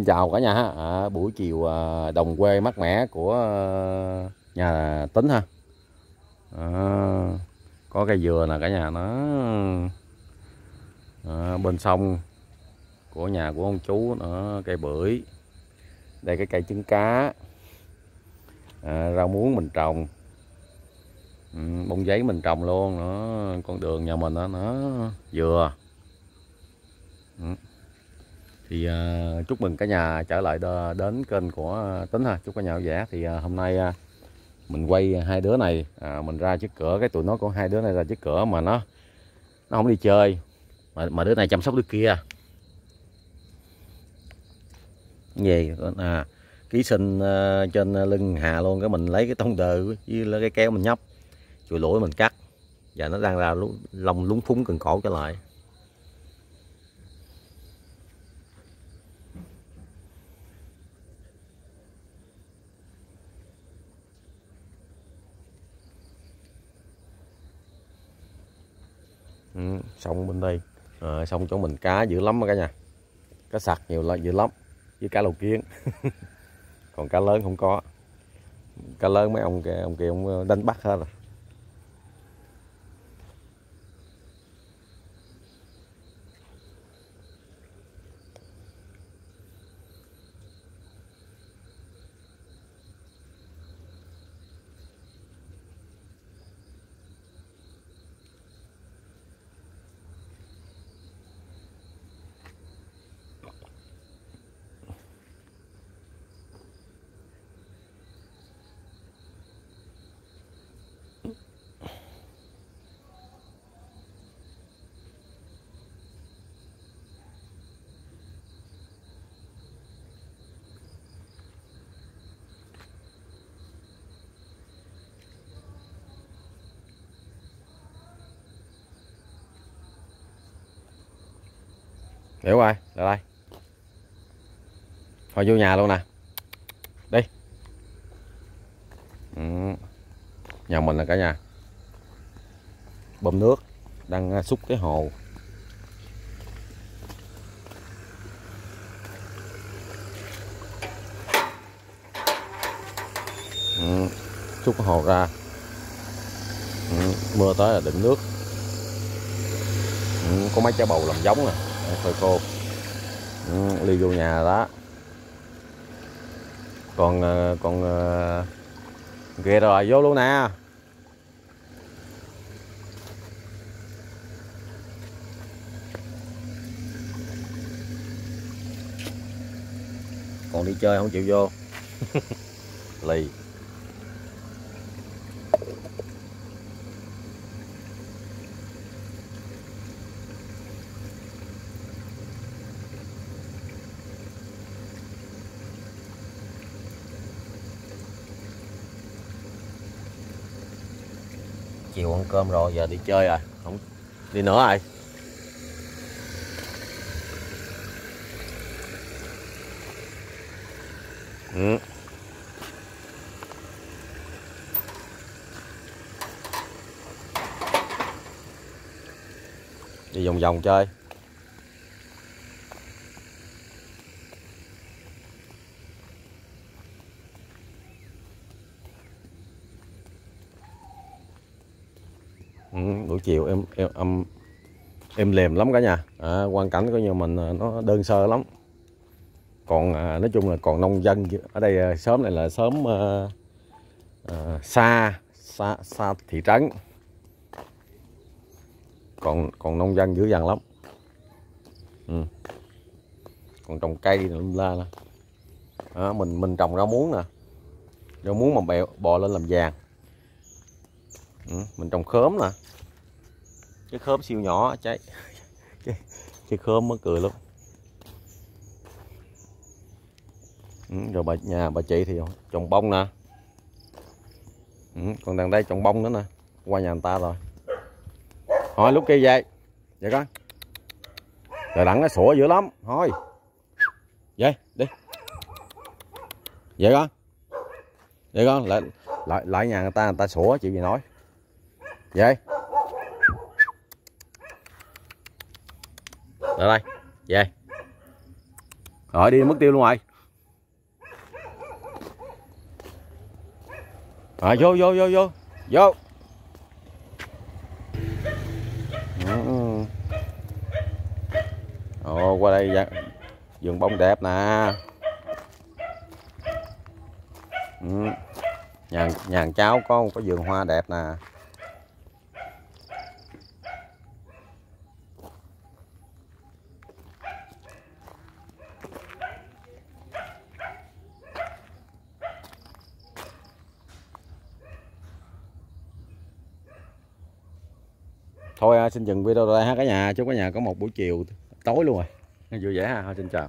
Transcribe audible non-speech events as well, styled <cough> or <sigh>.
Xin chào cả nhà ha. À, buổi chiều à, đồng quê mát mẻ của à, nhà tính ha. À, có cây dừa nè cả nhà. Nó à, bên sông của nhà của ông chú nó cây bưởi. Đây cái cây trứng cá. À, rau muống mình trồng. Ừ, bông giấy mình trồng luôn. Nó con đường nhà mình đó, nó dừa. Ừ thì uh, chúc mừng cả nhà trở lại đo, đến kênh của à, tính ha. Chúc cả nhà vui vẻ. Thì uh, hôm nay uh, mình quay hai đứa này à, mình ra trước cửa. Cái tụi nó có hai đứa này ra trước cửa mà nó nó không đi chơi. Mà, mà đứa này chăm sóc đứa kia. Gì? À ký sinh uh, trên lưng hà luôn cái mình lấy cái tông đờ với lấy cái kéo mình nhấp chùi lũi mình cắt. Và nó đang ra lông lúng phúng cần cổ trở lại. Ừ, sông bên đây. Ờ, à, sông chỗ mình cá dữ lắm cả nhà. Cá sặc nhiều là dữ lắm với cá lầu kiến. <laughs> Còn cá lớn không có. Cá lớn mấy ông kia ông kia ông ờ, đánh bắt hết rồi. Hiểu rồi lại đây thôi vô nhà luôn nè đi ừ. nhà mình là cả nhà bơm nước, đang à, xúc cái hồ ừ. xúc cái hồ ra ừ. mưa tới là đỉnh nước ừ. có mấy trái bầu làm giống nè phơi khô ừ, ly vô nhà đó. Còn ờ, còn ờ, ghê rồi vô luôn nè. Còn đi chơi không chịu vô? <laughs> Lì. Chiều ăn cơm rồi, giờ đi chơi rồi. Không đi nữa rồi ừ. đi vòng vòng chơi. Ừ, buổi chiều em em em em lềm lắm cả nhà. À, quan cảnh của nhà mình à, nó đơn sơ lắm. Còn à, nói chung là còn nông dân ở đây à, sớm này là sớm à, à, xa xa xa thị trấn. Còn còn nông dân dữ dằn lắm. Ừ. còn trồng cây la nè à, mình mình trồng rau muống nè. Rau muống mà bèo bò lên làm vàng ừ, mình trồng khóm nè. Cái khóm siêu nhỏ trái <laughs> cái, cái khóm mới cười lắm. Ừ, rồi bà nhà bà chị thì trồng bông nè. Ừ, còn đằng đây trồng bông nữa nè. Qua nhà người ta rồi. Hỏi lúc kia về. Vậy con rồi đặng nó sủa dữ lắm. Thôi. Về đi. Vậy con vậy con lại lại lại nhà người ta người ta sủa chịu gì nói về lại đây về. Rồi, đi mất tiêu luôn rồi. Rồi, vô vô vô vô. Vô. Ồ qua đây dạ- vườn bông đẹp nè. Ừ. nhà nhà cháu có có vườn hoa đẹp nè. Thôi à, xin dừng video đây ha cả nhà chúc cả nhà có một buổi chiều tối luôn rồi. Vui vẻ ha, thôi xin chào.